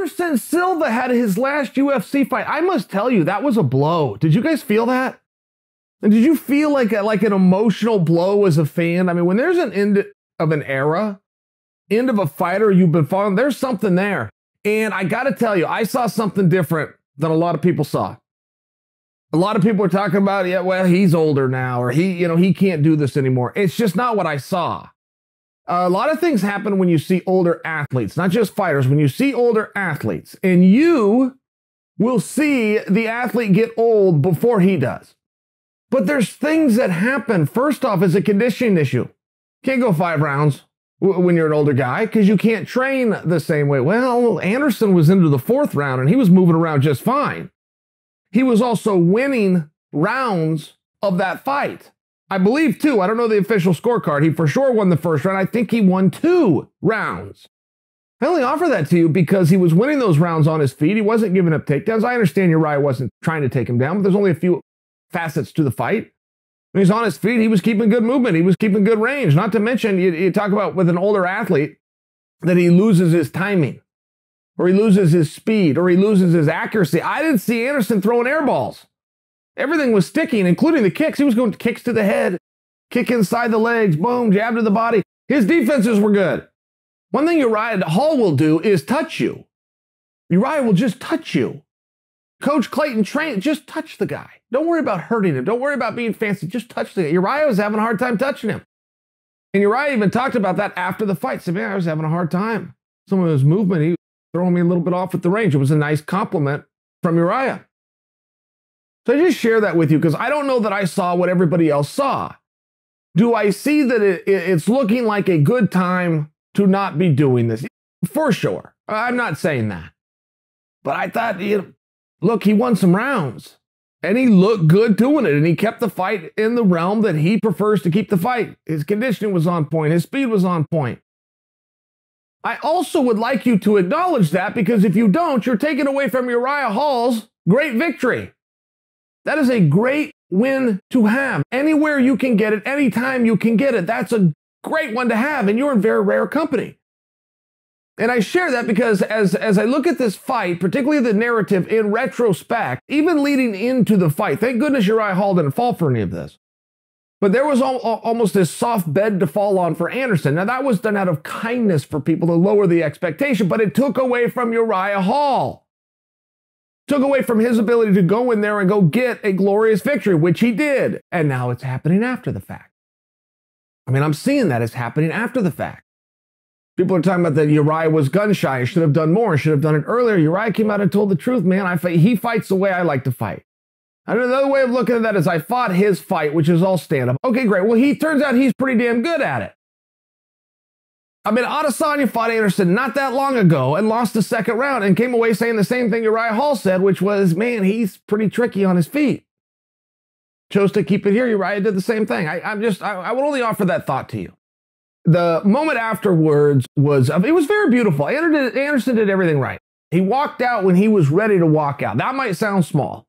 Anderson Silva had his last UFC fight. I must tell you, that was a blow. Did you guys feel that? And did you feel like a, like an emotional blow as a fan? I mean, when there's an end of an era, end of a fighter you've been following, there's something there. And I got to tell you, I saw something different than a lot of people saw. A lot of people are talking about, yeah, well, he's older now, or he, you know, he can't do this anymore. It's just not what I saw. A lot of things happen when you see older athletes, not just fighters. When you see older athletes, and you will see the athlete get old before he does. But there's things that happen. First off, is a conditioning issue. Can't go five rounds when you're an older guy because you can't train the same way. Well, Anderson was into the fourth round and he was moving around just fine. He was also winning rounds of that fight. I believe two. I don't know the official scorecard. He for sure won the first round. I think he won two rounds. I only offer that to you because he was winning those rounds on his feet. He wasn't giving up takedowns. I understand Uriah wasn't trying to take him down, but there's only a few facets to the fight. When he's on his feet, he was keeping good movement. He was keeping good range. Not to mention, you, you talk about with an older athlete that he loses his timing, or he loses his speed, or he loses his accuracy. I didn't see Anderson throwing air balls. Everything was sticking, including the kicks. He was going to kicks to the head, kick inside the legs, boom, jab to the body. His defenses were good. One thing Uriah Hall will do is touch you. Uriah will just touch you. Coach Clayton train, just touch the guy. Don't worry about hurting him. Don't worry about being fancy. Just touch the guy. Uriah was having a hard time touching him. And Uriah even talked about that after the fight. Said, man, I was having a hard time. Some of his movement, he was throwing me a little bit off at the range. It was a nice compliment from Uriah. So I just share that with you because I don't know that I saw what everybody else saw. Do I see that it, it's looking like a good time to not be doing this? For sure. I'm not saying that. But I thought, you know, look, he won some rounds and he looked good doing it. And he kept the fight in the realm that he prefers to keep the fight. His conditioning was on point, his speed was on point. I also would like you to acknowledge that because if you don't, you're taking away from Uriah Hall's great victory. That is a great win to have. Anywhere you can get it, anytime you can get it, that's a great one to have. And you're in very rare company. And I share that because as, as I look at this fight, particularly the narrative in retrospect, even leading into the fight, thank goodness Uriah Hall didn't fall for any of this. But there was al- almost this soft bed to fall on for Anderson. Now, that was done out of kindness for people to lower the expectation, but it took away from Uriah Hall. Took away from his ability to go in there and go get a glorious victory, which he did. And now it's happening after the fact. I mean, I'm seeing that it's happening after the fact. People are talking about that Uriah was gun shy. Should have done more. Should have done it earlier. Uriah came out and told the truth, man. I fight. He fights the way I like to fight. And Another way of looking at that is I fought his fight, which is all stand up. Okay, great. Well, he turns out he's pretty damn good at it. I mean, Adesanya fought Anderson not that long ago and lost the second round and came away saying the same thing Uriah Hall said, which was, man, he's pretty tricky on his feet. Chose to keep it here. Uriah did the same thing. I, am just, I, I would only offer that thought to you the moment afterwards was uh, it was very beautiful. Anderson did everything right. He walked out when he was ready to walk out. That might sound small.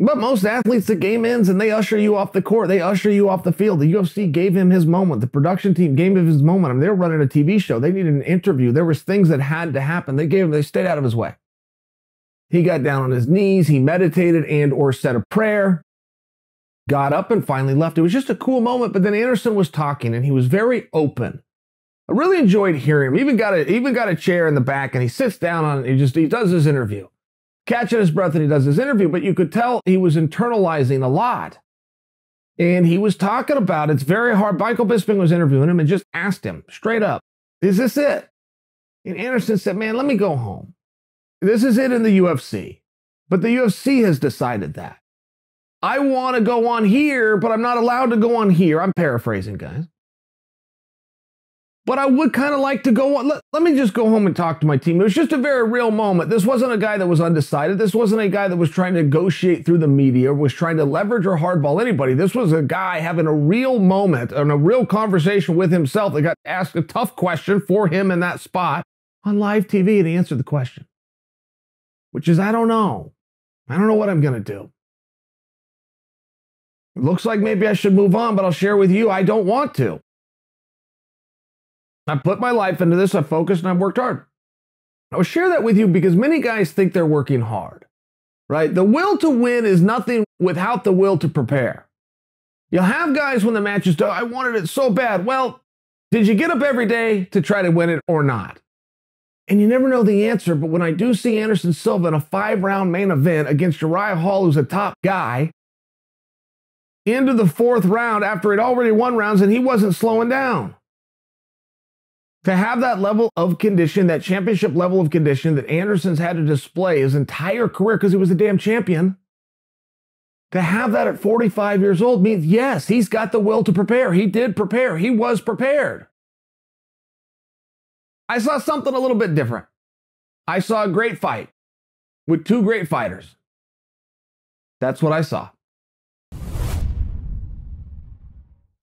But most athletes, the game ends and they usher you off the court. They usher you off the field. The UFC gave him his moment. The production team gave him his moment. I mean, they were running a TV show. They needed an interview. There was things that had to happen. They gave him, they stayed out of his way. He got down on his knees. He meditated and or said a prayer got up and finally left. It was just a cool moment, but then Anderson was talking and he was very open. I really enjoyed hearing him. Even got a even got a chair in the back and he sits down on it. He just he does his interview. Catching his breath and he does his interview, but you could tell he was internalizing a lot. And he was talking about it's very hard. Michael Bisping was interviewing him and just asked him straight up, Is this it? And Anderson said, Man, let me go home. This is it in the UFC. But the UFC has decided that. I want to go on here, but I'm not allowed to go on here. I'm paraphrasing, guys. But I would kind of like to go on. Let, let me just go home and talk to my team. It was just a very real moment. This wasn't a guy that was undecided. This wasn't a guy that was trying to negotiate through the media, was trying to leverage or hardball anybody. This was a guy having a real moment and a real conversation with himself that got asked a tough question for him in that spot on live TV, and he answered the question, which is, I don't know. I don't know what I'm going to do. It looks like maybe I should move on, but I'll share with you I don't want to. I put my life into this, I focused, and I've worked hard. I will share that with you because many guys think they're working hard, right? The will to win is nothing without the will to prepare. You'll have guys when the match is done, I wanted it so bad. Well, did you get up every day to try to win it or not? And you never know the answer, but when I do see Anderson Silva in a five round main event against Uriah Hall, who's a top guy, into the fourth round after he'd already won rounds and he wasn't slowing down. To have that level of condition, that championship level of condition that Anderson's had to display his entire career because he was a damn champion, to have that at 45 years old means yes, he's got the will to prepare. He did prepare, he was prepared. I saw something a little bit different. I saw a great fight with two great fighters. That's what I saw.